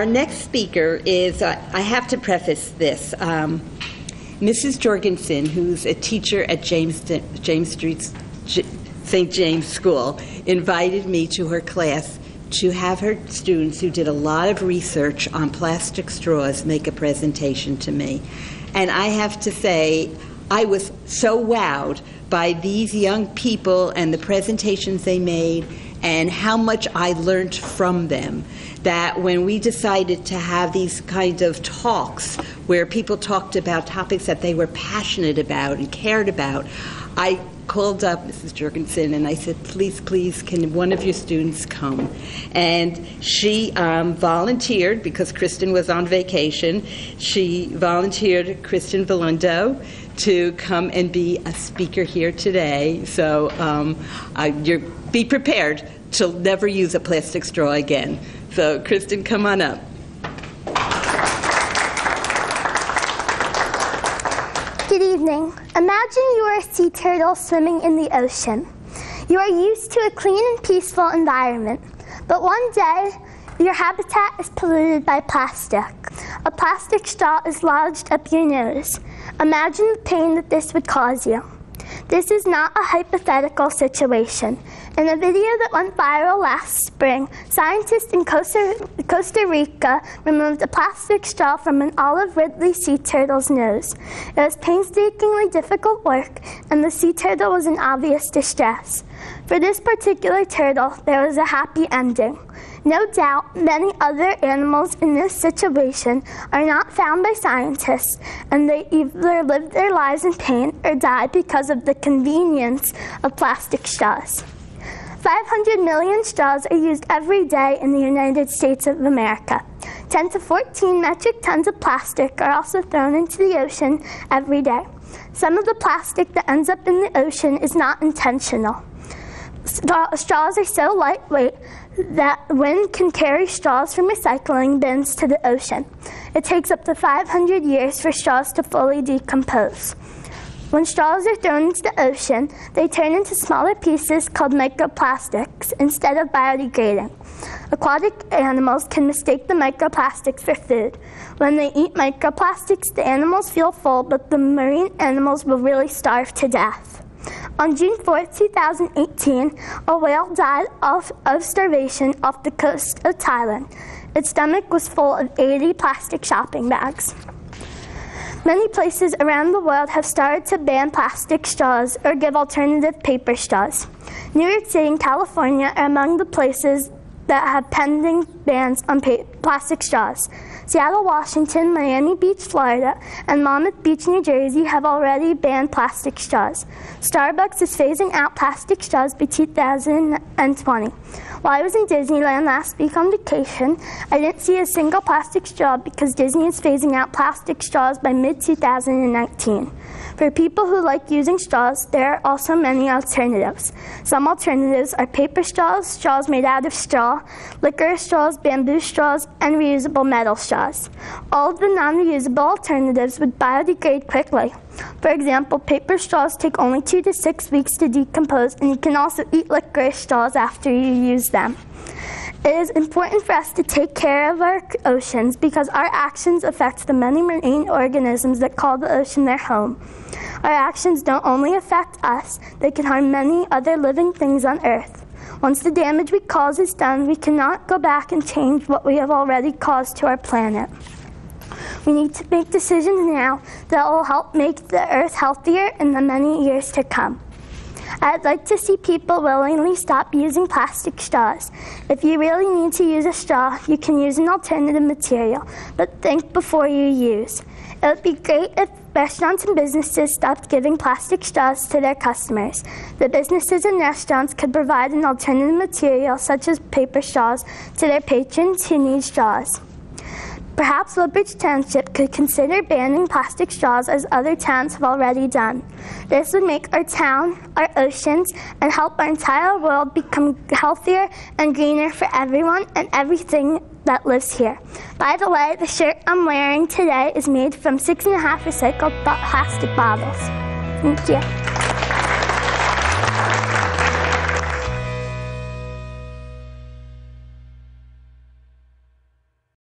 our next speaker is, uh, I have to preface this. Um, Mrs. Jorgensen, who's a teacher at James, James Street, St. James School, invited me to her class to have her students who did a lot of research on plastic straws make a presentation to me. And I have to say, I was so wowed by these young people and the presentations they made and how much I learned from them. That when we decided to have these kind of talks where people talked about topics that they were passionate about and cared about, I called up Mrs. Jorgensen and I said, please, please, can one of your students come? And she um, volunteered because Kristen was on vacation. She volunteered Kristen Valendo to come and be a speaker here today. So um, be prepared to never use a plastic straw again. So, Kristen, come on up. Good evening. Imagine you are a sea turtle swimming in the ocean. You are used to a clean and peaceful environment, but one day your habitat is polluted by plastic. A plastic straw is lodged up your nose. Imagine the pain that this would cause you. This is not a hypothetical situation. In a video that went viral last spring, scientists in Costa, Costa Rica removed a plastic straw from an olive ridley sea turtle's nose. It was painstakingly difficult work, and the sea turtle was in obvious distress. For this particular turtle, there was a happy ending. No doubt, many other animals in this situation are not found by scientists, and they either live their lives in pain or die because of the convenience of plastic straws. 500 million straws are used every day in the United States of America. 10 to 14 metric tons of plastic are also thrown into the ocean every day. Some of the plastic that ends up in the ocean is not intentional. Straws are so lightweight that wind can carry straws from recycling bins to the ocean. It takes up to 500 years for straws to fully decompose. When straws are thrown into the ocean, they turn into smaller pieces called microplastics instead of biodegrading. Aquatic animals can mistake the microplastics for food. When they eat microplastics, the animals feel full, but the marine animals will really starve to death. On June 4, 2018, a whale died of, of starvation off the coast of Thailand. Its stomach was full of 80 plastic shopping bags. Many places around the world have started to ban plastic straws or give alternative paper straws. New York City and California are among the places that have pending bans on plastic straws. Seattle, Washington, Miami Beach, Florida, and Monmouth Beach, New Jersey have already banned plastic straws. Starbucks is phasing out plastic straws by 2020. While I was in Disneyland last week on vacation, I didn't see a single plastic straw because Disney is phasing out plastic straws by mid 2019. For people who like using straws, there are also many alternatives. Some alternatives are paper straws, straws made out of straw, licorice straws, bamboo straws, and reusable metal straws. All of the non reusable alternatives would biodegrade quickly. For example, paper straws take only two to six weeks to decompose, and you can also eat licorice straws after you use them. It is important for us to take care of our oceans because our actions affect the many marine organisms that call the ocean their home. Our actions don't only affect us, they can harm many other living things on Earth. Once the damage we cause is done, we cannot go back and change what we have already caused to our planet. We need to make decisions now that will help make the Earth healthier in the many years to come. I'd like to see people willingly stop using plastic straws. If you really need to use a straw, you can use an alternative material, but think before you use. It would be great if restaurants and businesses stopped giving plastic straws to their customers. The businesses and restaurants could provide an alternative material, such as paper straws, to their patrons who need straws. Perhaps Woodbridge Township could consider banning plastic straws as other towns have already done. This would make our town, our oceans, and help our entire world become healthier and greener for everyone and everything that lives here. By the way, the shirt I'm wearing today is made from six and a half recycled plastic bottles. Thank you.